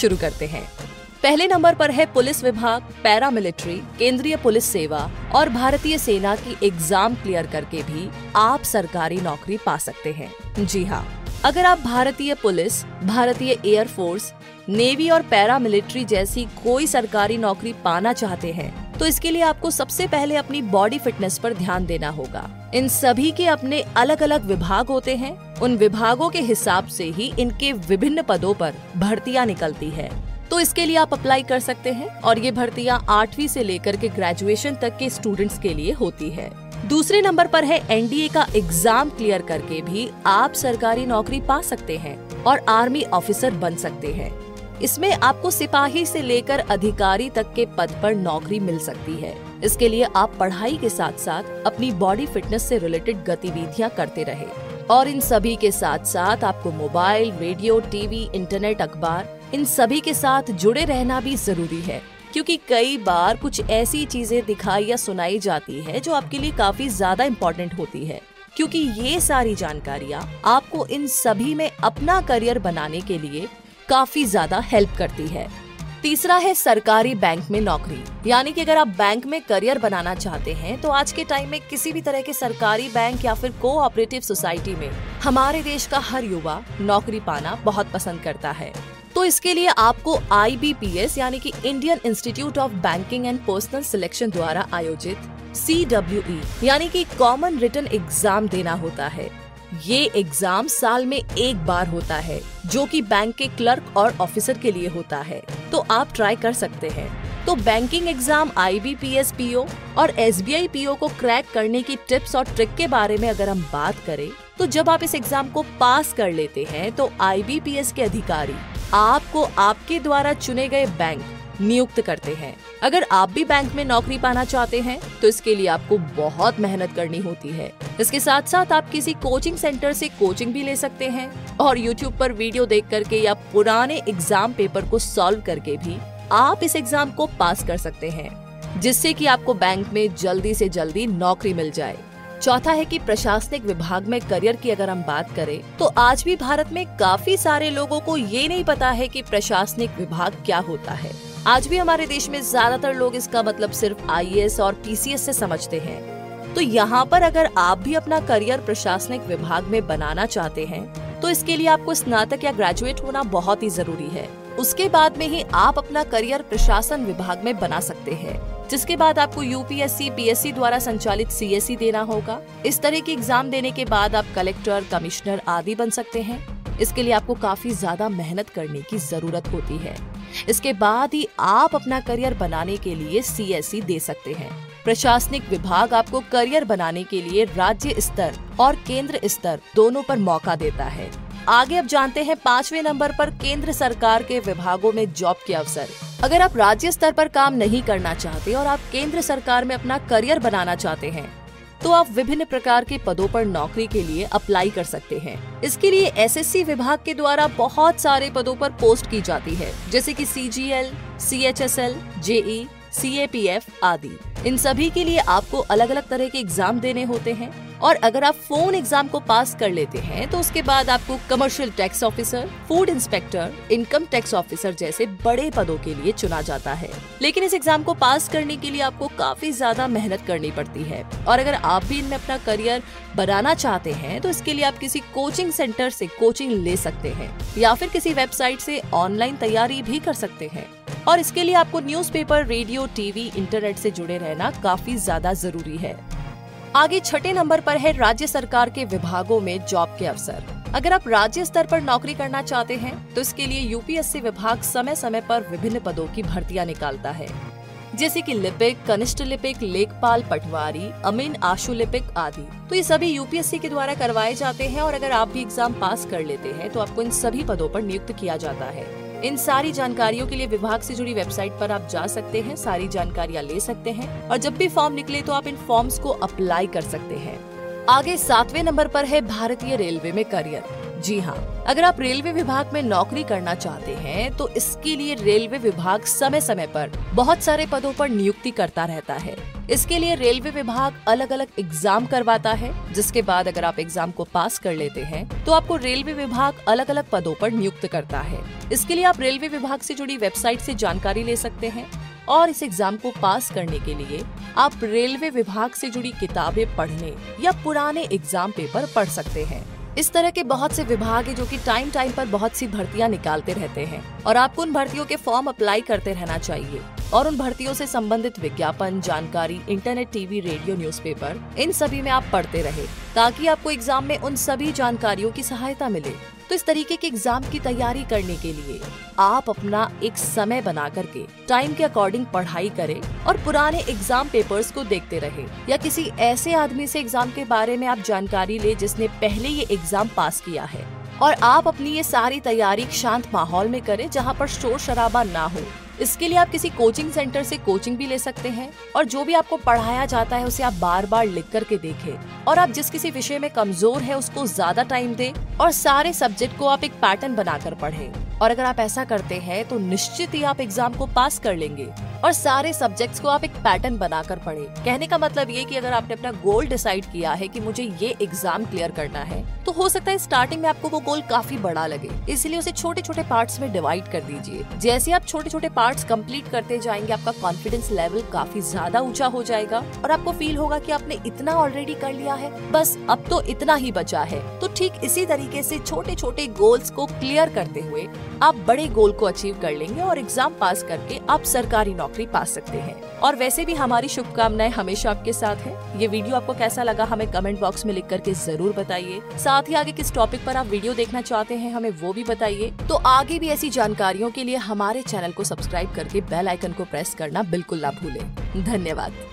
शुरू करते हैं। पहले नंबर पर है पुलिस विभाग, पैरामिलिट्री, केंद्रीय पुलिस सेवा और भारतीय सेना की एग्ज़ाम क्लियर करके भी आप सरकारी नौकरी पा सकते हैं। जी हाँ अगर आप भारतीय पुलिस, भारतीय एयरफोर्स नेवी और पैरामिलिट्री जैसी कोई सरकारी नौकरी पाना चाहते हैं तो इसके लिए आपको सबसे पहले अपनी बॉडी फिटनेस पर ध्यान देना होगा। इन सभी के अपने अलग अलग विभाग होते हैं। उन विभागों के हिसाब से ही इनके विभिन्न पदों पर भर्तियाँ निकलती है। तो इसके लिए आप अप्लाई कर सकते हैं और ये भर्तियाँ आठवीं से लेकर के ग्रेजुएशन तक के स्टूडेंट्स के लिए होती है। दूसरे नंबर पर है एनडीए का एग्ज़ाम क्लियर करके भी आप सरकारी नौकरी पा सकते हैं और आर्मी ऑफिसर बन सकते हैं। इसमें आपको सिपाही से लेकर अधिकारी तक के पद पर नौकरी मिल सकती है। इसके लिए आप पढ़ाई के साथ साथ अपनी बॉडी फिटनेस से रिलेटेड गतिविधियाँ करते रहे। और इन सभी के साथ साथ आपको मोबाइल रेडियो टीवी इंटरनेट अखबार, इन सभी के साथ जुड़े रहना भी ज़रूरी है। क्योंकि कई बार कुछ ऐसी चीज़ें दिखाई या सुनाई जाती है जो आपके लिए काफ़ी ज़्यादा इम्पोर्टेंट होती है। क्योंकि ये सारी जानकारियाँ आपको इन सभी में अपना करियर बनाने के लिए काफ़ी ज़्यादा हेल्प करती है। तीसरा है सरकारी बैंक में नौकरी। यानी कि अगर आप बैंक में करियर बनाना चाहते हैं तो आज के टाइम में किसी भी तरह के सरकारी बैंक या फिर कोऑपरेटिव सोसाइटी में हमारे देश का हर युवा नौकरी पाना बहुत पसंद करता है। तो इसके लिए आपको आईबीपीएस यानी कि Indian Institute of Banking and Personnel Selection द्वारा आयोजित CWE यानी कि कॉमन रिटर्न एग्ज़ाम देना होता है। ये एग्ज़ाम साल में एक बार होता है, जो कि बैंक के क्लर्क और ऑफिसर के लिए होता है। तो आप ट्राई कर सकते हैं। तो banking exam I B P S P O और S B I P O को क्रैक करने की टिप्स और ट्रिक के बारे में अगर हम बात करें तो जब आप इस एग्ज़ाम को पास कर लेते हैं तो आई बी पी एस के अधिकारी आपको आपके द्वारा चुने गए बैंक नियुक्त करते हैं। अगर आप भी बैंक में नौकरी पाना चाहते हैं तो इसके लिए आपको बहुत मेहनत करनी होती है। इसके साथ साथ आप किसी कोचिंग सेंटर से कोचिंग भी ले सकते हैं और यूट्यूब पर वीडियो देख करके या पुराने एग्ज़ाम पेपर को सॉल्व करके भी आप इस एग्ज़ाम को पास कर सकते हैं, जिससे कि आपको बैंक में जल्दी से जल्दी नौकरी मिल जाए। चौथा है कि प्रशासनिक विभाग में करियर की अगर हम बात करें तो आज भी भारत में काफ़ी सारे लोगों को ये नहीं पता है कि प्रशासनिक विभाग क्या होता है। आज भी हमारे देश में ज़्यादातर लोग इसका मतलब सिर्फ़ आई और पीसीएस से समझते हैं। तो यहाँ पर अगर आप भी अपना करियर प्रशासनिक विभाग में बनाना चाहते हैं तो इसके लिए आपको स्नातक या ग्रेजुएट होना बहुत ही ज़रूरी है। उसके बाद में ही आप अपना करियर प्रशासन विभाग में बना सकते हैं, जिसके बाद आपको यूपीएससी पीएससी द्वारा संचालित सीएससी देना होगा। इस तरह की एग्ज़ाम देने के बाद आप कलेक्टर, कमिश्नर आदि बन सकते हैं। इसके लिए आपको काफ़ी ज़्यादा मेहनत करने की ज़रूरत होती है। इसके बाद ही आप अपना करियर बनाने के लिए सीएससी दे सकते हैं। प्रशासनिक विभाग आपको करियर बनाने के लिए राज्य स्तर और केंद्र स्तर दोनों पर मौका देता है। आगे अब जानते हैं पाँचवें नंबर पर केंद्र सरकार के विभागों में जॉब के अवसर। अगर आप राज्य स्तर पर काम नहीं करना चाहते और आप केंद्र सरकार में अपना करियर बनाना चाहते हैं तो आप विभिन्न प्रकार के पदों पर नौकरी के लिए अप्लाई कर सकते हैं। इसके लिए एसएससी विभाग के द्वारा बहुत सारे पदों पर पोस्ट की जाती है, जैसे कि C G L C H S L JE C A P F आदि। इन सभी के लिए आपको अलग अलग तरह के एग्ज़ाम देने होते हैं और अगर आप फ़ोन एग्ज़ाम को पास कर लेते हैं तो उसके बाद आपको commercial tax officer food inspector income tax officer जैसे बड़े पदों के लिए चुना जाता है। लेकिन इस एग्ज़ाम को पास करने के लिए आपको काफ़ी ज़्यादा मेहनत करनी पड़ती है। और अगर आप भी इनमें अपना करियर बनाना चाहते हैं तो इसके लिए आप किसी कोचिंग सेंटर से कोचिंग ले सकते हैं या फिर किसी वेबसाइट से ऑनलाइन तैयारी भी कर सकते हैं। और इसके लिए आपको न्यूज़पेपर, रेडियो टीवी इंटरनेट से जुड़े रहना काफ़ी ज़्यादा ज़रूरी है। आगे छठे नंबर पर है राज्य सरकार के विभागों में जॉब के अवसर। अगर आप राज्य स्तर पर नौकरी करना चाहते हैं तो इसके लिए यूपीएससी विभाग समय समय पर विभिन्न पदों की भर्तियाँ निकालता है। जैसे कि लिपिक कनिष्ठ लिपिक लेखपाल पटवारी अमीन आशु लिपिक आदि। तो ये सभी यूपीएससी के द्वारा करवाए जाते हैं और अगर आप भी एग्ज़ाम पास कर लेते हैं तो आपको इन सभी पदों पर नियुक्त किया जाता है। इन सारी जानकारियों के लिए विभाग से जुड़ी वेबसाइट पर आप जा सकते हैं, सारी जानकारियाँ ले सकते हैं और जब भी फॉर्म निकले तो आप इन फॉर्म्स को अप्लाई कर सकते हैं। आगे सातवें नंबर पर है भारतीय रेलवे में करियर। जी हाँ अगर आप रेलवे विभाग में नौकरी करना चाहते हैं तो इसके लिए रेलवे विभाग समय समय पर बहुत सारे पदों पर नियुक्ति करता रहता है। इसके लिए रेलवे विभाग अलग अलग एग्ज़ाम करवाता है, जिसके बाद अगर आप एग्ज़ाम को पास कर लेते हैं तो आपको रेलवे विभाग अलग अलग पदों पर नियुक्त करता है। इसके लिए आप रेलवे विभाग से जुड़ी वेबसाइट से जानकारी ले सकते हैं, और इस एग्ज़ाम को पास करने के लिए आप रेलवे विभाग से जुड़ी किताबें पढ़ने या पुराने एग्ज़ाम पेपर पढ़ सकते हैं। इस तरह के बहुत से विभाग है जो कि टाइम टाइम पर बहुत सी भर्तियाँ निकालते रहते हैं। और आपको उन भर्तियों के फॉर्म अप्लाई करते रहना चाहिए। और उन भर्तियों से संबंधित विज्ञापन, जानकारी इंटरनेट टीवी रेडियो न्यूज़पेपर इन सभी में आप पढ़ते रहे, ताकि आपको एग्ज़ाम में उन सभी जानकारियों की सहायता मिले। तो इस तरीके के एग्ज़ाम की तैयारी करने के लिए आप अपना एक समय बना करके टाइम के अकॉर्डिंग पढ़ाई करें और पुराने एग्ज़ाम पेपर्स को देखते रहे। या किसी ऐसे आदमी से एग्ज़ाम के बारे में आप जानकारी ले जिसने पहले ये एग्ज़ाम पास किया है। और आप अपनी ये सारी तैयारी शांत माहौल में करें जहाँ पर शोर शराबा ना हो। इसके लिए आप किसी कोचिंग सेंटर से कोचिंग भी ले सकते हैं और जो भी आपको पढ़ाया जाता है उसे आप बार बार लिख करके देखें। और आप जिस किसी विषय में कमज़ोर है उसको ज़्यादा टाइम दें और सारे सब्जेक्ट को आप एक पैटर्न बनाकर पढ़ें। और अगर आप ऐसा करते हैं तो निश्चित ही आप एग्ज़ाम को पास कर लेंगे। और सारे सब्जेक्ट्स को आप एक पैटर्न बनाकर पढ़े। कहने का मतलब ये कि अगर आपने अपना गोल डिसाइड किया है कि मुझे ये एग्ज़ाम क्लियर करना है तो हो सकता है स्टार्टिंग में आपको वो गोल काफ़ी बड़ा लगे। इसलिए उसे छोटे छोटे पार्ट्स में डिवाइड कर दीजिए। जैसे आप छोटे छोटे पार्ट्स कंप्लीट करते जाएँगे, आपका कॉन्फिडेंस लेवल काफ़ी ज़्यादा ऊँचा हो जाएगा और आपको फील होगा कि आपने इतना ऑलरेडी कर लिया है। बस अब तो इतना ही बचा है। तो ठीक इसी तरीके से छोटे छोटे गोल्स को क्लियर करते हुए आप बड़े गोल को अचीव कर लेंगे और एग्ज़ाम पास करके आप सरकारी नौकरी पा सकते हैं। और वैसे भी हमारी शुभकामनाएँ हमेशा आपके साथ है। ये वीडियो आपको कैसा लगा हमें कमेंट बॉक्स में लिख करके ज़रूर बताइए। साथ ही आगे किस टॉपिक पर आप वीडियो देखना चाहते हैं, हमें वो भी बताइए। तो आगे भी ऐसी जानकारियों के लिए हमारे चैनल को सब्सक्राइब करके बेल आइकन को प्रेस करना बिल्कुल ना भूले। धन्यवाद।